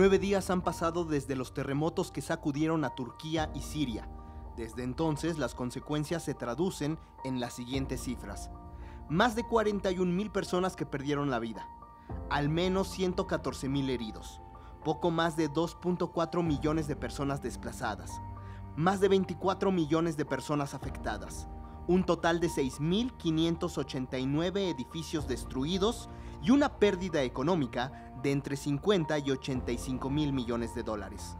Nueve días han pasado desde los terremotos que sacudieron a Turquía y Siria. Desde entonces las consecuencias se traducen en las siguientes cifras. Más de 41 mil personas que perdieron la vida. Al menos 114 mil heridos. Poco más de 2.4 millones de personas desplazadas. Más de 24 millones de personas afectadas. Un total de 6.589 edificios destruidos y una pérdida económica de entre 50 y 85 mil millones de dólares.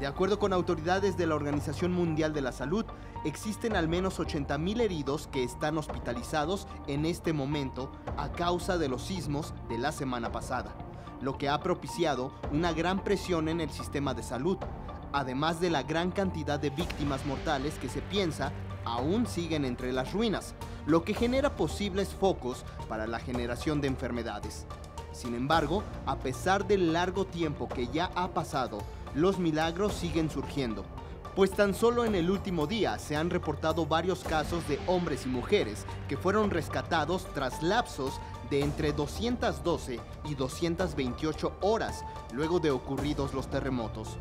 De acuerdo con autoridades de la Organización Mundial de la Salud, existen al menos 80.000 heridos que están hospitalizados en este momento a causa de los sismos de la semana pasada, lo que ha propiciado una gran presión en el sistema de salud, además de la gran cantidad de víctimas mortales que se piensa aún siguen entre las ruinas, lo que genera posibles focos para la generación de enfermedades. Sin embargo, a pesar del largo tiempo que ya ha pasado, los milagros siguen surgiendo, pues tan solo en el último día se han reportado varios casos de hombres y mujeres que fueron rescatados tras lapsos de entre 212 y 228 horas luego de ocurridos los terremotos.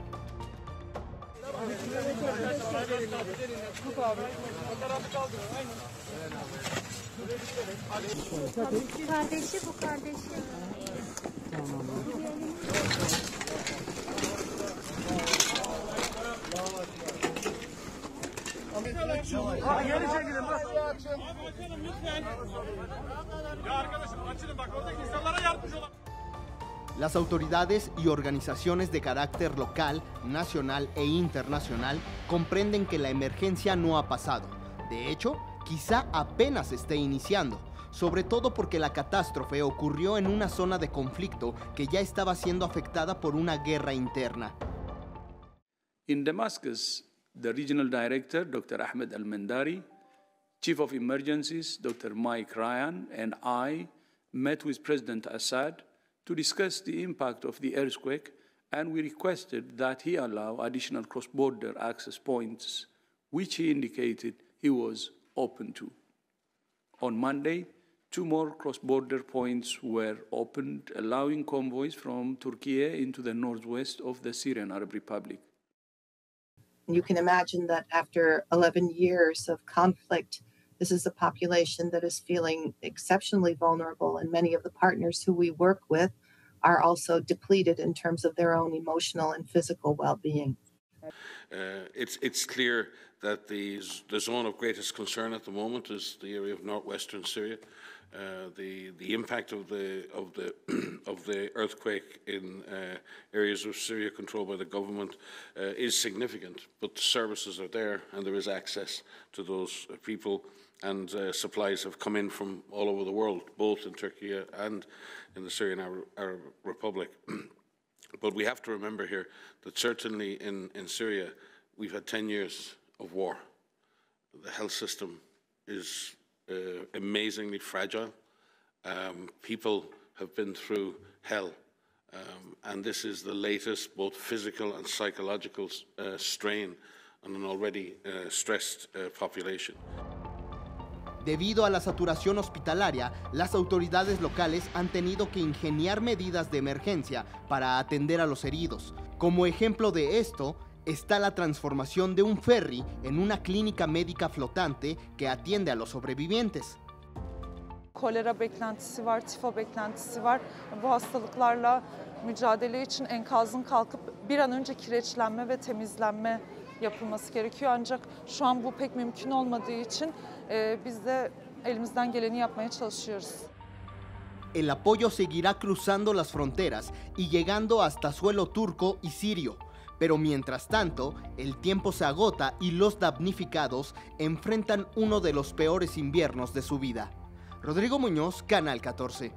edelim Kardeşi bu kardeşi. Tamam. Ha, geri çekilin bak. Abi açalım lütfen. Las autoridades y organizaciones de carácter local, nacional e internacional comprenden que la emergencia no ha pasado. De hecho, quizá apenas esté iniciando, sobre todo porque la catástrofe ocurrió en una zona de conflicto que ya estaba siendo afectada por una guerra interna. In Damascus, the regional director, Dr. Ahmed Al Mandari, chief of emergencies, Dr. Mike Ryan, and I met with President Assad to discuss the impact of the earthquake, and we requested that he allow additional cross border access points, which he indicated he was open to. On Monday, two more cross border points were opened, allowing convoys from Turkey into the northwest of the Syrian Arab Republic. You can imagine that after 11 years of conflict, this is a population that is feeling exceptionally vulnerable, and many of the partners who we work with are also depleted in terms of their own emotional and physical well being. Uh, it's, it's clear that the, the zone of greatest concern at the moment is the area of northwestern Syria. Uh, the the impact of the of the of the earthquake in uh, areas of Syria controlled by the government uh, is significant, but the services are there and there is access to those people, and uh, supplies have come in from all over the world, both in Turkey and in the Syrian Arab, Arab Republic. but we have to remember here that certainly in, in Syria we've had 10 years of war. The health system is uh, amazingly fragile. Um, people have been through hell. Um, and this is the latest, both physical and psychological uh, strain on an already uh, stressed uh, population. Debido a la saturación hospitalaria, las autoridades locales han tenido que ingeniar medidas de emergencia para atender a los heridos. Como ejemplo de esto, está la transformación de un ferry en una clínica médica flotante que atiende a los sobrevivientes. Kolera beklentisi var, tifo beklentisi var. Bu hastalıklarla mücadele için enkazın kalkıp bir an önce kireçlenme ve temizlenme yapılması gerekiyor. Ancak şu an bu pek mümkün olmadığı için e, biz de elimizden geleni yapmaya çalışıyoruz. El apoyo seguirá cruzando las fronteras y llegando hasta suelo turco y sirio. Pero mientras tanto, el tiempo se agota y los damnificados enfrentan uno de los peores inviernos de su vida. Rodrigo Muñoz, Canal 14.